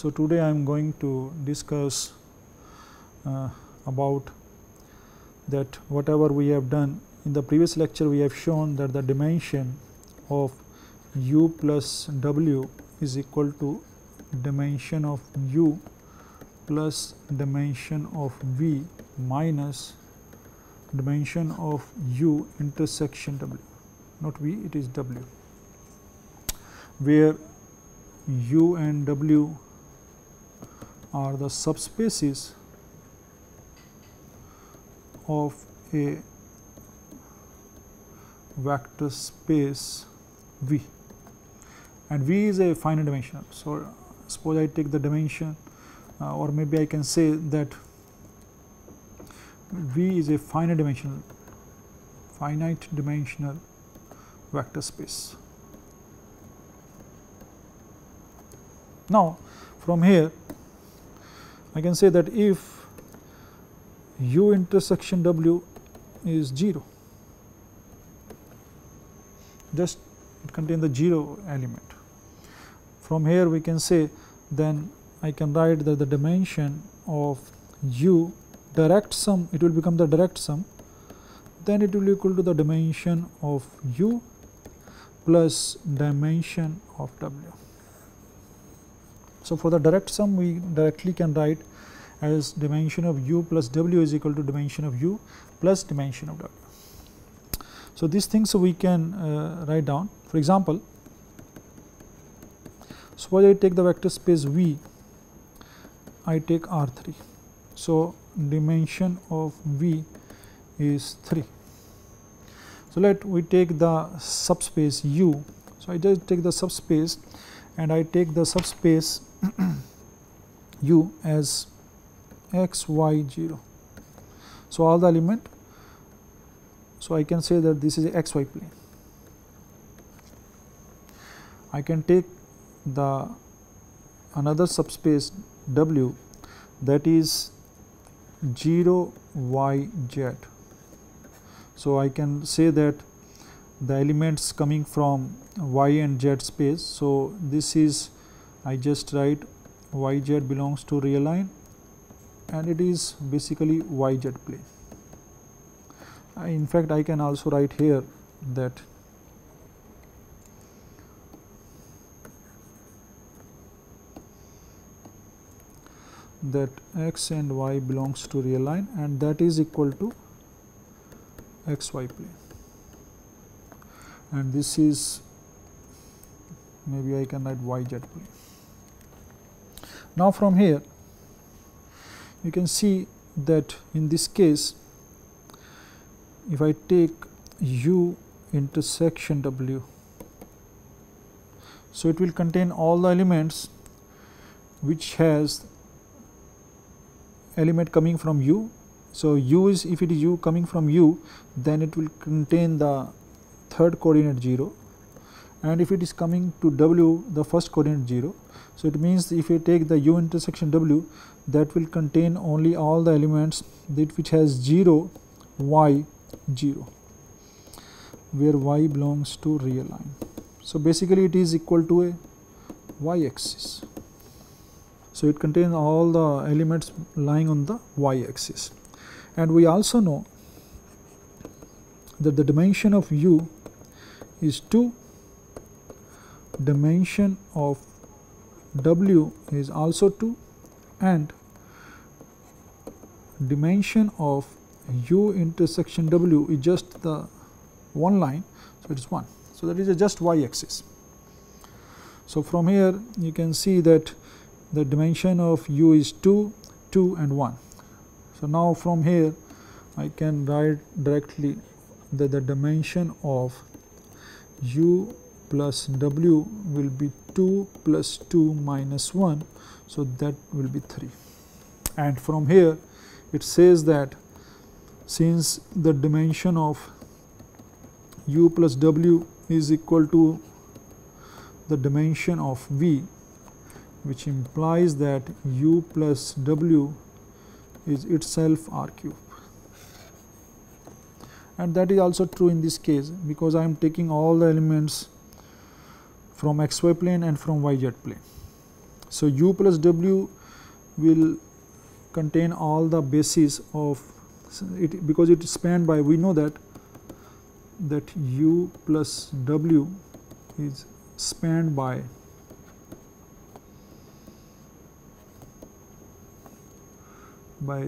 So, today I am going to discuss uh, about that whatever we have done. In the previous lecture we have shown that the dimension of u plus w is equal to dimension of u plus dimension of v minus dimension of u intersection w not v it is w where u and w are the subspaces of a vector space V and V is a finite dimensional. So, suppose I take the dimension uh, or maybe I can say that V is a finite dimensional finite dimensional vector space. Now, from here I can say that if u intersection w is 0 just it contains the 0 element. From here we can say then I can write that the dimension of u direct sum it will become the direct sum then it will equal to the dimension of u plus dimension of w. So, for the direct sum we directly can write as dimension of u plus w is equal to dimension of u plus dimension of w. So, these things we can uh, write down for example, suppose I take the vector space V I take R 3. So, dimension of V is 3. So, let we take the subspace U. So, I just take the subspace and I take the subspace U as x y 0. So, all the element so, I can say that this is a xy plane. I can take the another subspace W that is 0 y z. So, I can say that the elements coming from y and z space. So, this is I just write y z belongs to real line and it is basically y z plane in fact I can also write here that that x and y belongs to real line and that is equal to xy plane and this is maybe I can write yz plane. Now from here you can see that in this case if I take u intersection w. So, it will contain all the elements which has element coming from u. So, u is if it is u coming from u then it will contain the third coordinate 0 and if it is coming to w the first coordinate 0. So, it means if you take the u intersection w that will contain only all the elements that which has 0 y 0 where y belongs to real line. So, basically it is equal to a y axis. So, it contains all the elements lying on the y axis and we also know that the dimension of u is 2 dimension of w is also 2 and dimension of u intersection w is just the one line. So, it is 1. So, that is just y axis. So, from here you can see that the dimension of u is 2, 2 and 1. So, now from here I can write directly that the dimension of u plus w will be 2 plus 2 minus 1. So, that will be 3 and from here it says that since the dimension of u plus w is equal to the dimension of v which implies that u plus w is itself r cube and that is also true in this case because I am taking all the elements from xy plane and from yz plane. So, u plus w will contain all the bases of it because it is spanned by we know that that u plus w is spanned by by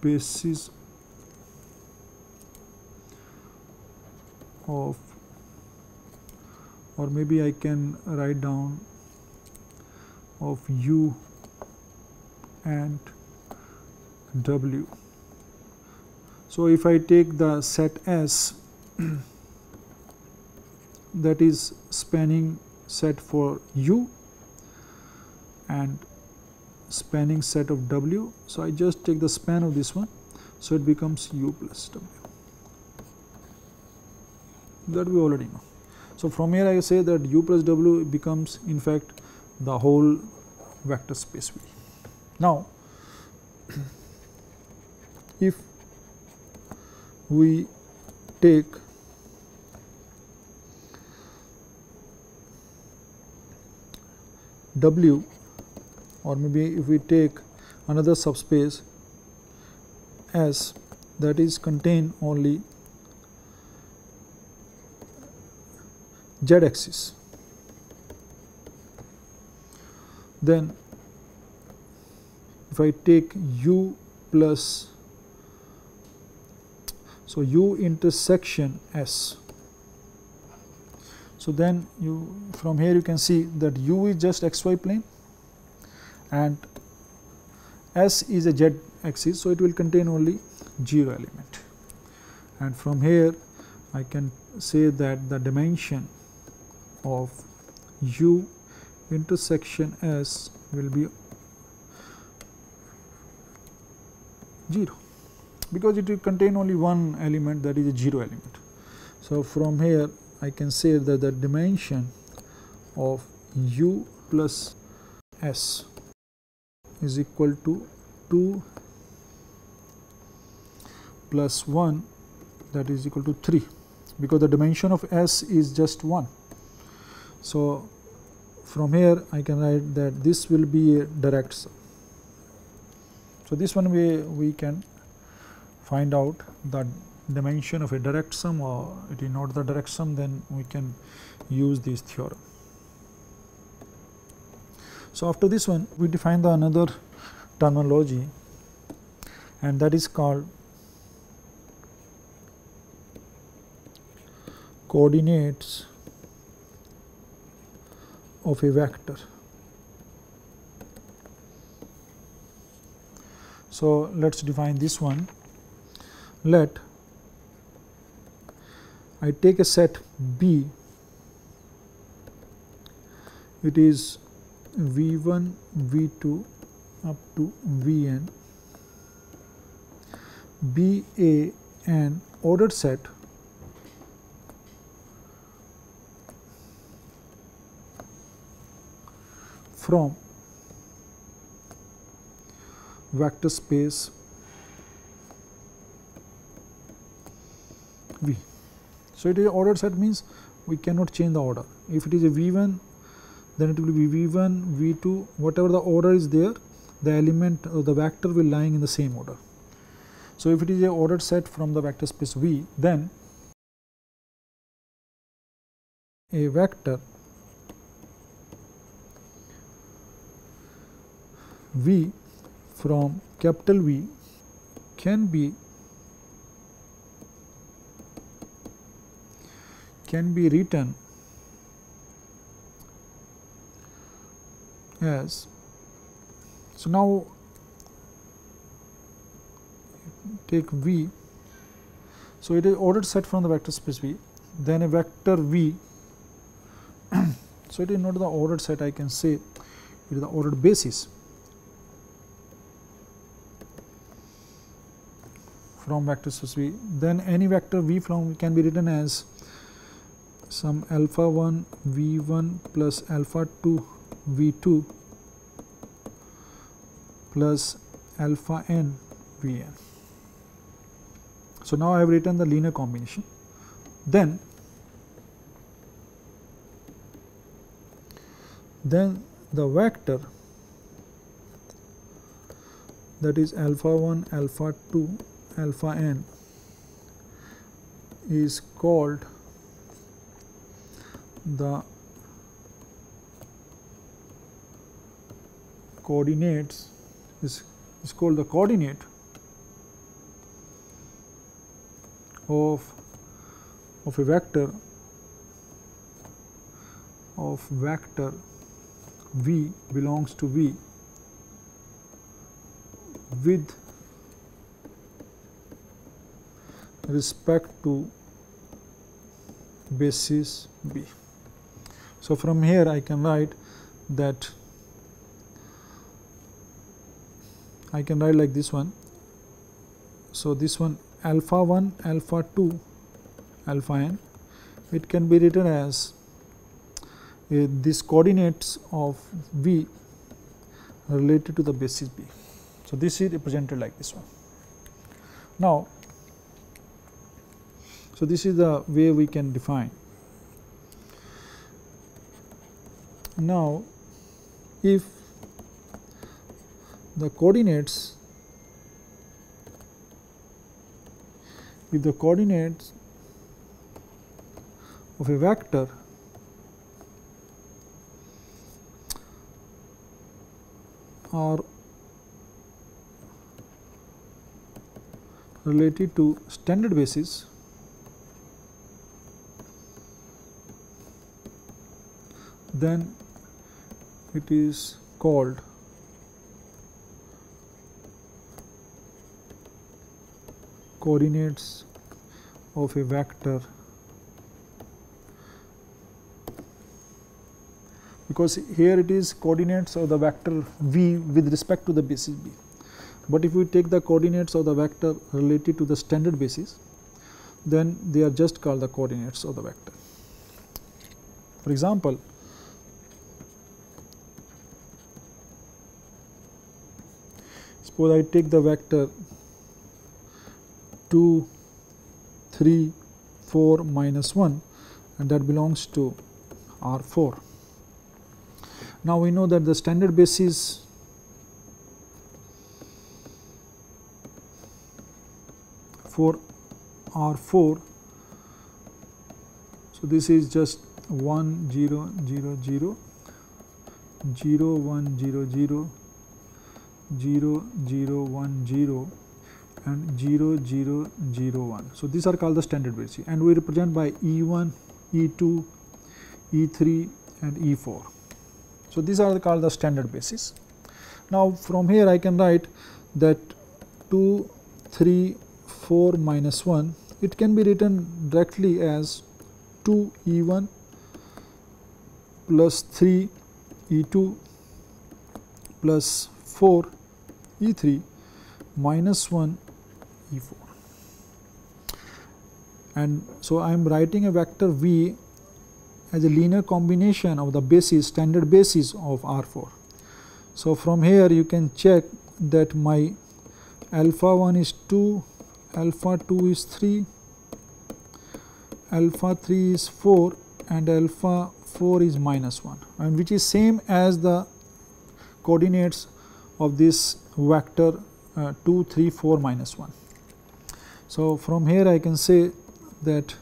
basis of or maybe I can write down of u and w. So, if I take the set S that is spanning set for u and spanning set of w. So, I just take the span of this one. So, it becomes u plus w that we already know. So, from here I say that u plus w becomes in fact the whole vector space V. Now, if we take W or maybe if we take another subspace S that is contain only z axis. Then if I take u plus so u intersection s. So then you from here you can see that u is just xy plane and s is a z axis so it will contain only 0 element. And from here I can say that the dimension of u intersection S will be 0 because it will contain only one element that is a 0 element. So, from here I can say that the dimension of u plus s is equal to 2 plus 1 that is equal to 3 because the dimension of s is just 1. So, from here I can write that this will be a direct sum. So, this one we, we can find out the dimension of a direct sum or it is not the direct sum then we can use this theorem. So, after this one we define the another terminology and that is called coordinates of a vector. So, let us define this one. Let I take a set B, it is V1, V2 up to Vn, be an ordered set from vector space V. So, it is ordered set means we cannot change the order. If it is a V1 then it will be V1, V2 whatever the order is there the element or the vector will lying in the same order. So, if it is a ordered set from the vector space V then a vector V from capital V can be can be written as so now take V. So it is ordered set from the vector space V then a vector V. So it is not the ordered set I can say it is the ordered basis from vector space V, then any vector V from can be written as some alpha 1 V1 plus alpha 2 V2 plus alpha n Vn. So, now I have written the linear combination. Then then the vector that is alpha 1 alpha 2 alpha n is called the coordinates is, is called the coordinate of of a vector of vector v belongs to v with respect to basis B. So, from here I can write that I can write like this one. So, this one alpha 1 alpha 2 alpha n it can be written as uh, these coordinates of V related to the basis B. So, this is represented like this one. Now, so this is the way we can define. Now, if the coordinates if the coordinates of a vector are related to standard basis then it is called coordinates of a vector because here it is coordinates of the vector v with respect to the basis b. But if we take the coordinates of the vector related to the standard basis, then they are just called the coordinates of the vector. For example, suppose I take the vector 2, 3, 4 minus 1 and that belongs to R 4. Now, we know that the standard basis for R 4. So, this is just 1 0 0 0 0 1 0 0 0 0 1 0 and 0 0 0 1. So, these are called the standard basis and we represent by E 1, E 2, E 3 and E 4. So, these are called the standard basis. Now, from here I can write that 2, 3, 4 minus 1, it can be written directly as 2 E 1 plus 3 E 2 plus 4 E 3 minus 1 E 4. And so, I am writing a vector V as a linear combination of the basis standard basis of R 4. So, from here you can check that my alpha 1 is 2, alpha 2 is 3, alpha 3 is 4 and alpha 4 is minus 1 and which is same as the coordinates of this vector uh, 2, 3, 4 minus 1. So, from here I can say that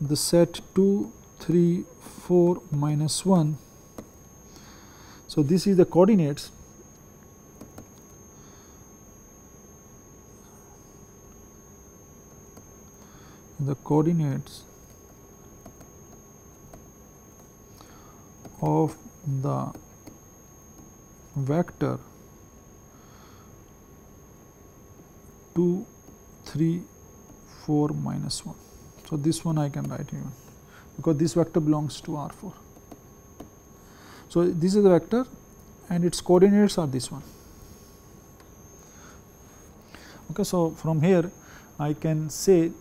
the set 2, 3, 4 minus 1. So, this is the coordinates the coordinates of the vector 2 3 4 minus 1. So, this one I can write even because this vector belongs to R 4. So, this is the vector and its coordinates are this one. Okay, so, from here I can say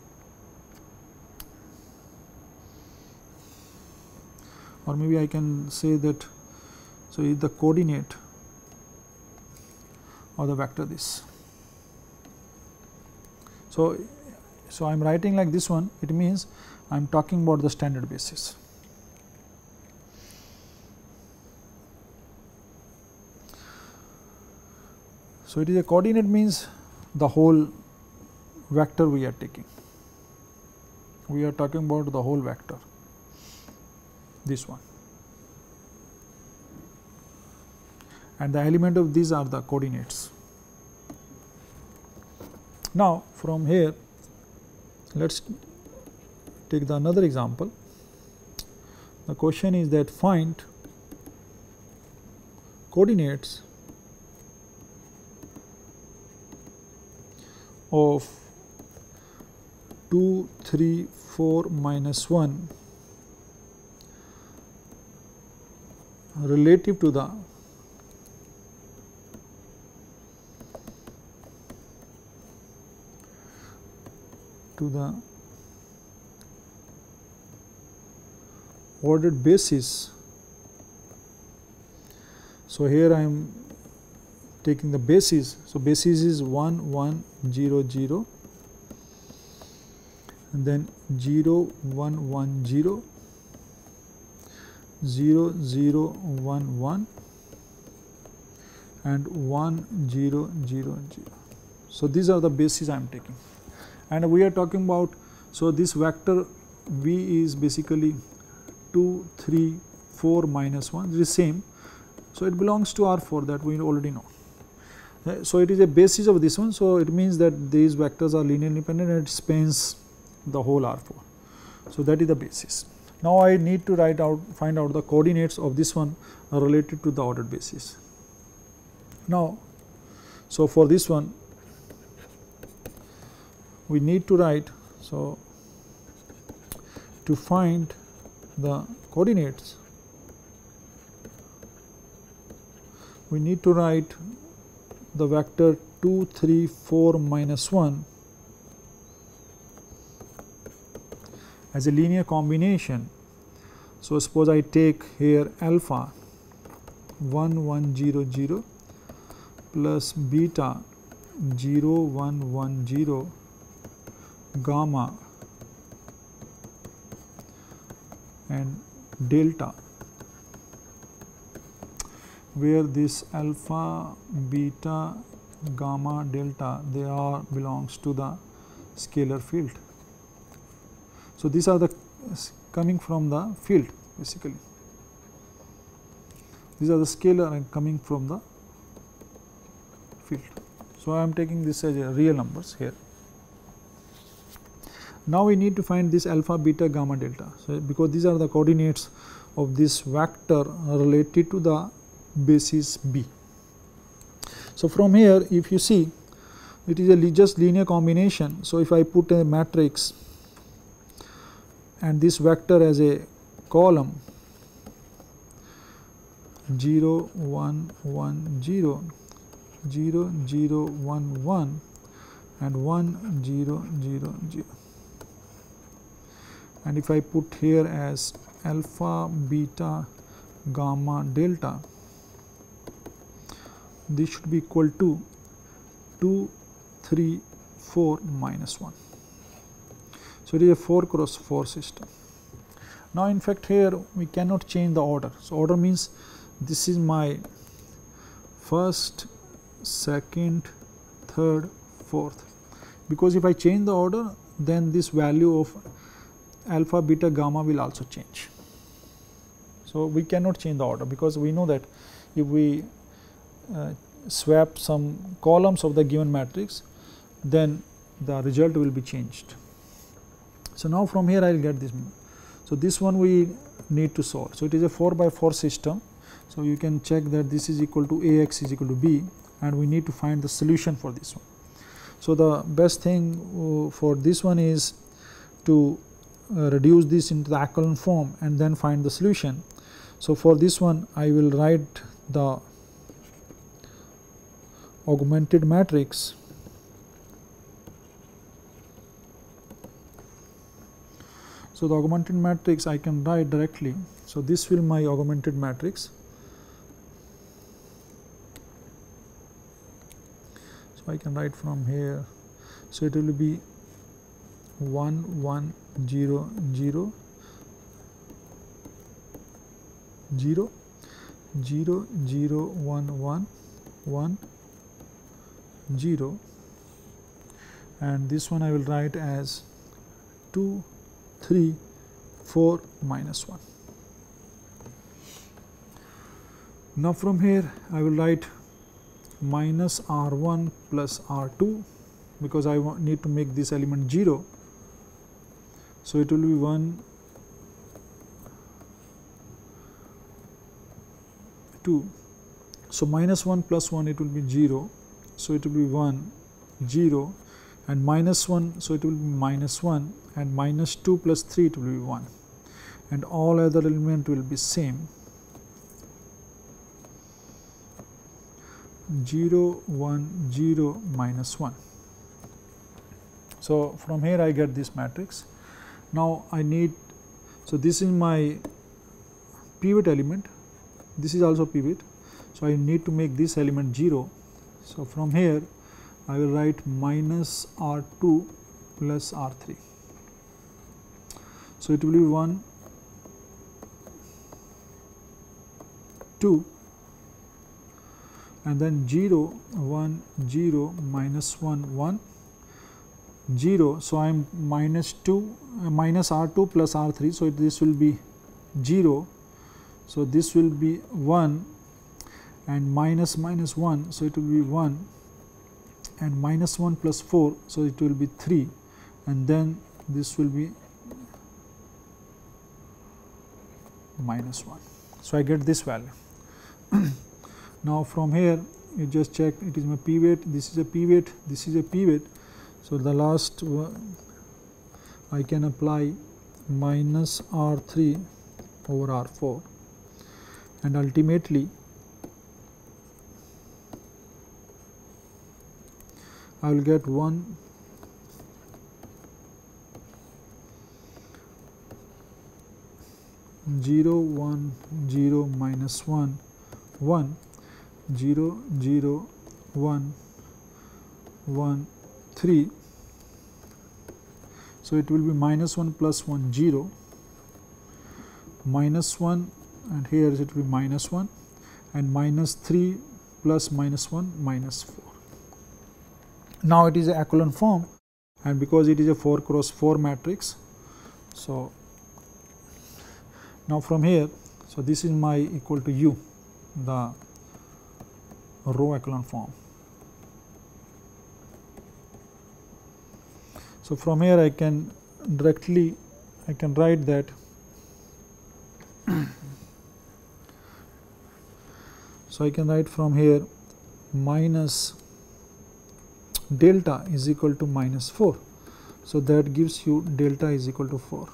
or maybe I can say that so is the coordinate of the vector this. So, so I am writing like this one it means I am talking about the standard basis. So, it is a coordinate means the whole vector we are taking. We are talking about the whole vector, this one. And the element of these are the coordinates. Now, from here let us take the another example. The question is that find coordinates of 2, 3, 4 minus 1 relative to the to the ordered basis. So, here I am taking the basis. So, basis is 1 1 0 0 and then 0 1 1 0 0 0 1 1 and 1 0 0 0. So, these are the bases I am taking and we are talking about so this vector v is basically 2 3 4 minus 1 it is the same. So it belongs to r4 that we already know. So it is a basis of this one. So it means that these vectors are linearly independent and it spans the whole r4 so that is the basis. Now i need to write out find out the coordinates of this one related to the ordered basis. Now so for this one we need to write. So, to find the coordinates we need to write the vector 2 3 4 minus 1 as a linear combination. So, suppose I take here alpha 1 1 0 0 plus beta 0 1 1 0 gamma and delta where this alpha, beta, gamma, delta they are belongs to the scalar field. So, these are the uh, coming from the field basically. These are the scalar and coming from the field. So, I am taking this as a real numbers here. Now we need to find this alpha, beta, gamma, delta. So, because these are the coordinates of this vector related to the basis B. So, from here if you see it is a just linear combination. So, if I put a matrix and this vector as a column 0 1 1 0 0 0 1 1 and 1 0 0 0 and if I put here as alpha, beta, gamma, delta, this should be equal to 2, 3, 4 minus 1. So, it is a 4 cross 4 system. Now, in fact, here we cannot change the order. So, order means this is my first, second, third, fourth because if I change the order then this value of alpha, beta, gamma will also change. So, we cannot change the order because we know that if we uh, swap some columns of the given matrix then the result will be changed. So, now from here I will get this. So, this one we need to solve. So, it is a 4 by 4 system. So, you can check that this is equal to Ax is equal to B and we need to find the solution for this one. So, the best thing uh, for this one is to Uh, reduce this into the echelon form and then find the solution. So, for this one I will write the augmented matrix So, the augmented matrix I can write directly. So, this will my augmented matrix. So, I can write from here. So, it will be 1 1 0 0 0 0 0 1 1 1 0 and this one I will write as 2 3 4 minus 1. Now from here I will write minus r1 plus r2 because I need to make this element 0. So, it will be 1 2. So, minus 1 plus 1 it will be 0. So, it will be 1 0 and minus 1. So, it will be minus 1 and minus 2 plus 3 it will be 1 and all other element will be same 0 1 0 minus 1. So, from here I get this matrix. Now, I need so this is my pivot element this is also pivot. So, I need to make this element 0. So, from here I will write minus R 2 plus R 3. So, it will be 1 2 and then 0 1 0 minus 1 1 0. So, I am minus 2 uh, minus R 2 plus R 3. So, this will be 0. So, this will be 1 and minus minus 1. So, it will be 1 and minus 1 plus 4. So, it will be 3 and then this will be minus 1. So, I get this value. now, from here you just check it is my pivot, this is a pivot, this is a pivot. So, the last one I can apply minus R 3 over R 4 and ultimately I will get 1 0 1 0 minus 1 1 0 0 1 1 3. So, it will be minus 1 plus 1 0 minus 1 and here it will be minus 1 and minus 3 plus minus 1 minus 4. Now, it is a echelon form and because it is a 4 cross 4 matrix. So, now from here, so this is my equal to u the row echelon form. So, from here I can directly I can write that so I can write from here minus delta is equal to minus 4. So, that gives you delta is equal to 4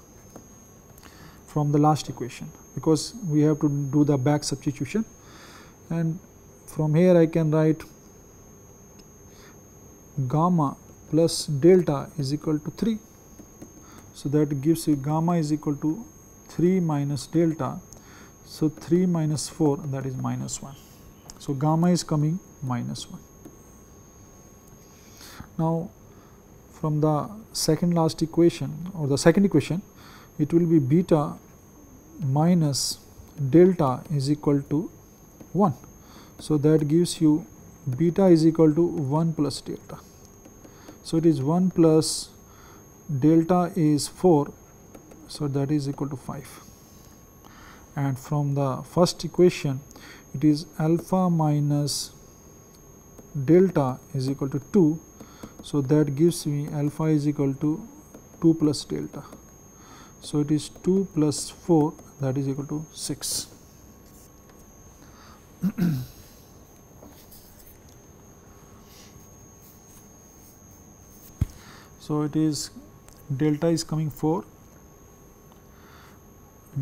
from the last equation because we have to do the back substitution and from here I can write gamma plus delta is equal to 3. So, that gives you gamma is equal to 3 minus delta. So, 3 minus 4 that is minus 1. So, gamma is coming minus 1. Now, from the second last equation or the second equation it will be beta minus delta is equal to 1. So, that gives you beta is equal to 1 plus delta. So, it is 1 plus delta is 4. So, that is equal to 5 and from the first equation it is alpha minus delta is equal to 2. So, that gives me alpha is equal to 2 plus delta. So, it is 2 plus 4 that is equal to 6. So, it is delta is coming 4,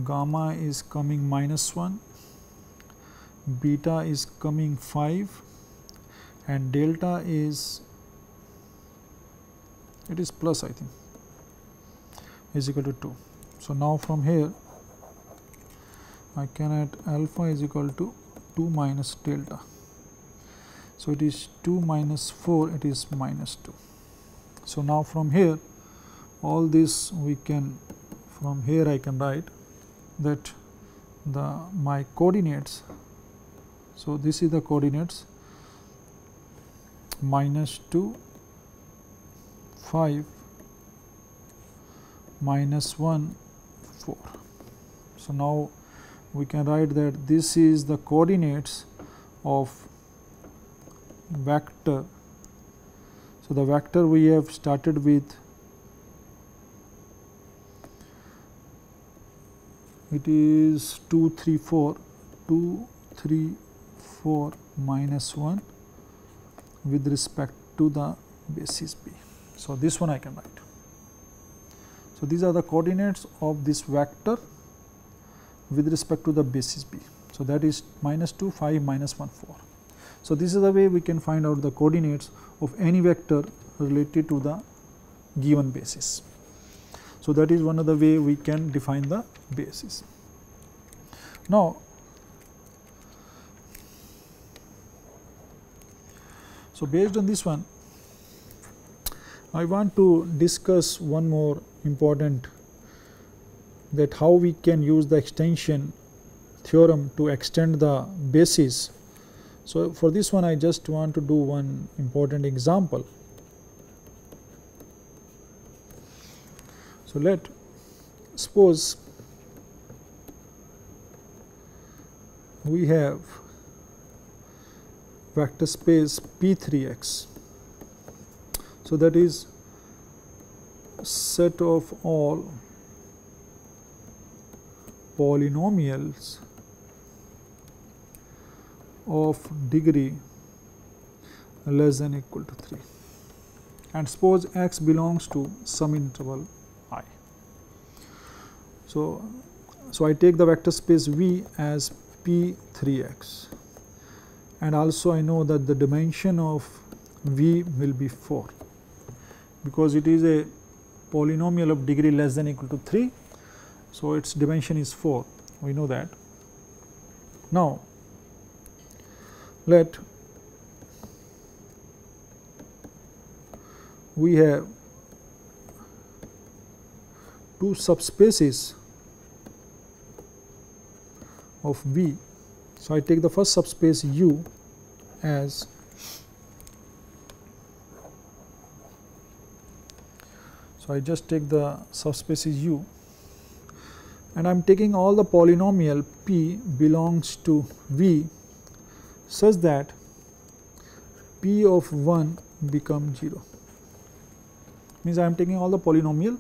gamma is coming minus 1, beta is coming 5 and delta is it is plus I think is equal to 2. So, now from here I can add alpha is equal to 2 minus delta. So, it is 2 minus 4 it is minus 2. So, now from here all this we can from here I can write that the my coordinates. So, this is the coordinates minus 2 5 minus 1 4. So, now we can write that this is the coordinates of vector. So, the vector we have started with it is 2 3 4 2 3 4 minus 1 with respect to the basis B. So, this one I can write. So, these are the coordinates of this vector with respect to the basis B. So, that is minus 2, 5, minus 1, 4. So, this is the way we can find out the coordinates of any vector related to the given basis. So, that is one of the way we can define the basis. Now, so based on this one, I want to discuss one more important that how we can use the extension theorem to extend the basis. So, for this one I just want to do one important example. So, let suppose we have vector space P3x. So, that is set of all polynomials of degree less than equal to 3 and suppose x belongs to some interval i. So, so I take the vector space V as P3x and also I know that the dimension of V will be 4 because it is a polynomial of degree less than equal to 3. So, its dimension is 4 we know that. Now, let we have two subspaces of V. So, I take the first subspace U as So, I just take the subspaces u and I am taking all the polynomial p belongs to v such that p of 1 become 0 means I am taking all the polynomial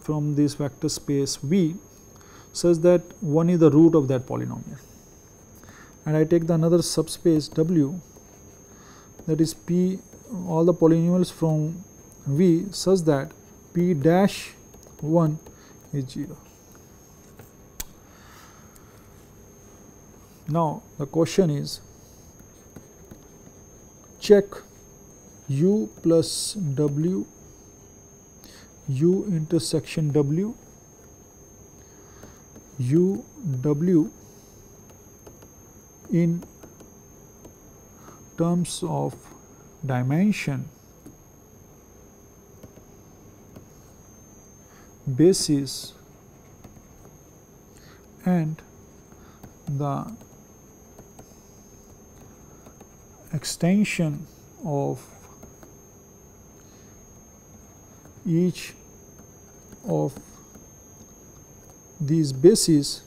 from this vector space v such that 1 is the root of that polynomial and I take the another subspace w that is p all the polynomials from v such that p dash 1 is 0. Now, the question is check u plus w u intersection w u w in terms of dimension basis and the extension of each of these bases.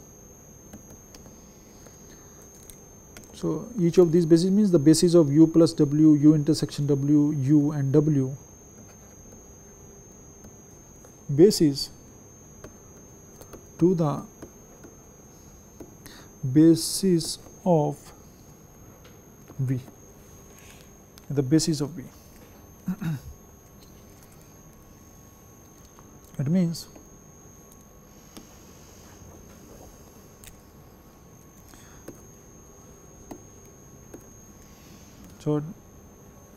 So, each of these bases means the basis of u plus w, u intersection w, u and w basis to the basis of V, the basis of V. it means so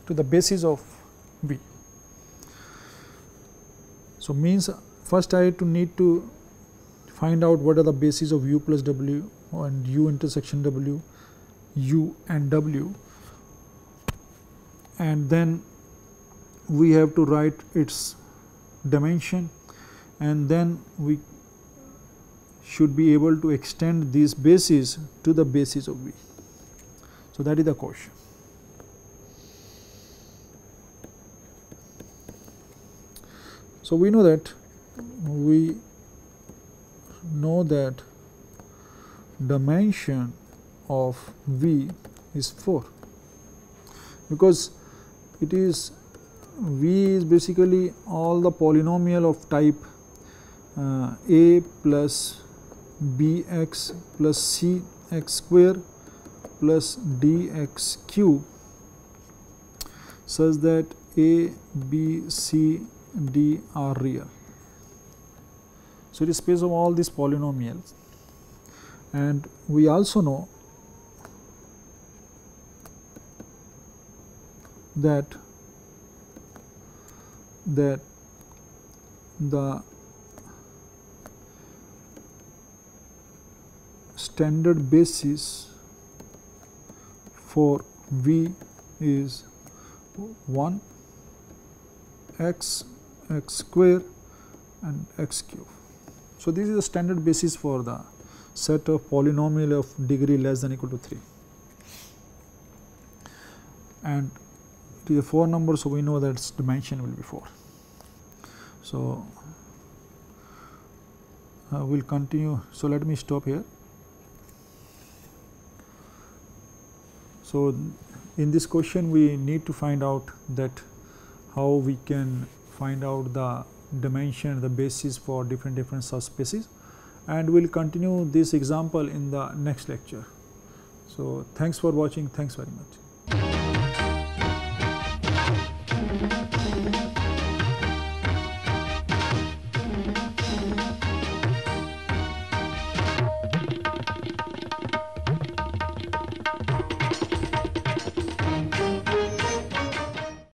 to the basis of V. So, means first I to need to find out what are the bases of u plus w and u intersection w, u and w and then we have to write its dimension and then we should be able to extend these bases to the basis of V. So, that is the question. So, we know that we know that dimension of V is 4 because it is V is basically all the polynomial of type uh, A plus bx plus cx square plus dx cube such that a, b, c, d are real. So, it is space of all these polynomials and we also know that that the standard basis for V is 1 x x square and x cube. So, this is the standard basis for the set of polynomial of degree less than equal to 3 and is a 4 number. So, we know that its dimension will be 4. So, uh, we will continue. So, let me stop here. So, in this question we need to find out that how we can find out the dimension the basis for different different subspaces and we will continue this example in the next lecture. So, thanks for watching thanks very much.